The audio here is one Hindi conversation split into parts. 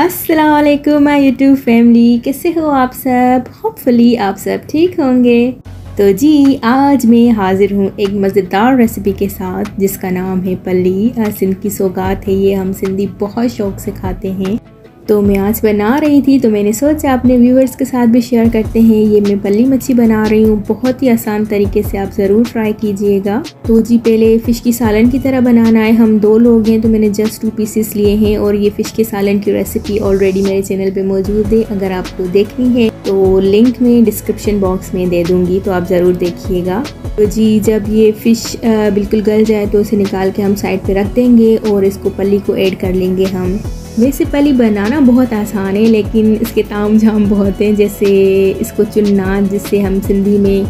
असलकुम माई यूट्यूब फैमिली कैसे हो आप सब? होपफुली आप सब ठीक होंगे। तो जी, आज मैं हाज़िर हूँ एक मज़ेदार रेसिपी के साथ, जिसका नाम है पल्ली। सिंध की सौगात है, ये हम सिंधी बहुत शौक से खाते हैं। तो मैं आज बना रही थी तो मैंने सोचा अपने व्यूवर्स के साथ भी शेयर करते हैं। ये मैं पल्ली मच्छी बना रही हूँ। बहुत ही आसान तरीके से आप ज़रूर ट्राई कीजिएगा। तो जी, पहले फ़िश की सालन की तरह बनाना है। हम दो लोग हैं तो मैंने जस्ट टू पीसेस लिए हैं और ये फ़िश के सालन की रेसिपी ऑलरेडी मेरे चैनल पर मौजूद है। अगर आपको देखनी है तो लिंक में डिस्क्रिप्शन बॉक्स में दे दूँगी तो आप ज़रूर देखिएगा। तो जी, जब ये फ़िश बिल्कुल गल जाए तो उसे निकाल के हम साइड पे रख देंगे और इसको पल्ली को ऐड कर लेंगे हम। वैसे पहले बनाना बहुत आसान है, लेकिन इसके ताम झाम बहुत हैं, जैसे इसको चुनना, जिससे हम सिंधी में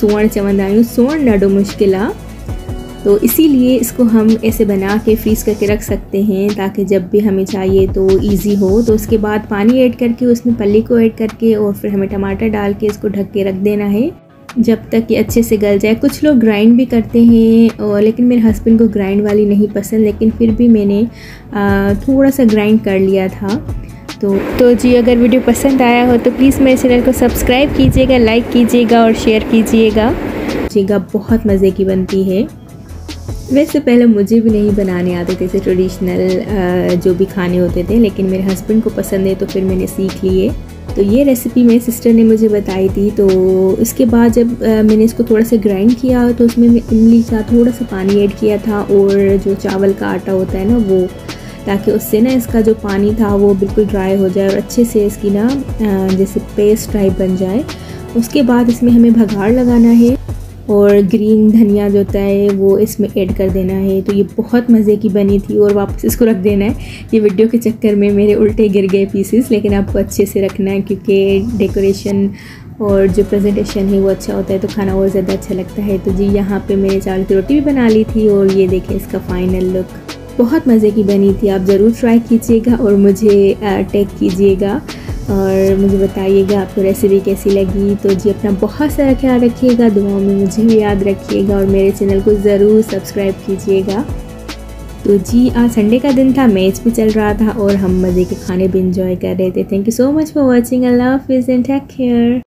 सुवर्ण चवंदा आहियूं सुवर्ण ॾाढो मुश्किल आहे तो इसीलिए इसको हम ऐसे बना के फ्रीज़ करके रख सकते हैं, ताकि जब भी हमें चाहिए तो इजी हो। तो उसके बाद पानी ऐड करके, उसमें पल्ली को ऐड करके, और फिर हमें टमाटर डाल के इसको ढक के रख देना है। जब तक ये अच्छे से गल जाए। कुछ लोग ग्राइंड भी करते हैं और लेकिन मेरे हस्बैंड को ग्राइंड वाली नहीं पसंद, लेकिन फिर भी मैंने थोड़ा सा ग्राइंड कर लिया था। तो तो जी, अगर वीडियो पसंद आया हो तो प्लीज़ मेरे चैनल को सब्सक्राइब कीजिएगा लाइक कीजिएगा और शेयर कीजिएगा, बहुत मज़े की बनती है। वैसे पहले मुझे भी नहीं बनाने आते थे जैसे ट्रेडिशनल जो भी खाने होते थे, लेकिन मेरे हस्बैंड को पसंद है तो फिर मैंने सीख लिए। तो ये रेसिपी मेरी सिस्टर ने मुझे बताई थी तो इसके बाद जब मैंने इसको थोड़ा सा ग्राइंड किया तो उसमें मैं इमली का थोड़ा सा पानी ऐड किया था, और जो चावल का आटा होता है ना, वो, ताकि उससे ना इसका जो पानी था, वो बिल्कुल ड्राई हो जाए, और अच्छे से इसकी ना जैसे पेस्ट टाइप बन जाए। उसके बाद इसमें हमें भगाड़ लगाना है। और ग्रीन धनिया जो होता है, वो इसमें ऐड कर देना है। तो ये बहुत मज़े की बनी थी और वापस इसको रख देना है। ये वीडियो के चक्कर में मेरे उल्टे गिर गए पीसेस लेकिन आपको अच्छे से रखना है क्योंकि डेकोरेशन और जो प्रेजेंटेशन है, वो अच्छा होता है तो खाना और ज़्यादा अच्छा लगता है। तो जी, यहाँ पे मैंने चावल की रोटी भी बना ली थी और ये देखें इसका फाइनल लुक बहुत मज़े की बनी थी। आप ज़रूर ट्राई कीजिएगा और मुझे टैग कीजिएगा। और मुझे बताइएगा आपको रेसिपी कैसी लगी। तो जी, अपना बहुत सारा ख्याल रखिएगा, दुआओं में मुझे भी याद रखिएगा और मेरे चैनल को ज़रूर सब्सक्राइब कीजिएगा। तो जी, आज संडे का दिन था मैच भी चल रहा था और हम मज़े के खाने भी इंजॉय कर रहे थे। Thank you so much for watching अल्लाह हाफिज़ एंड टेक केयर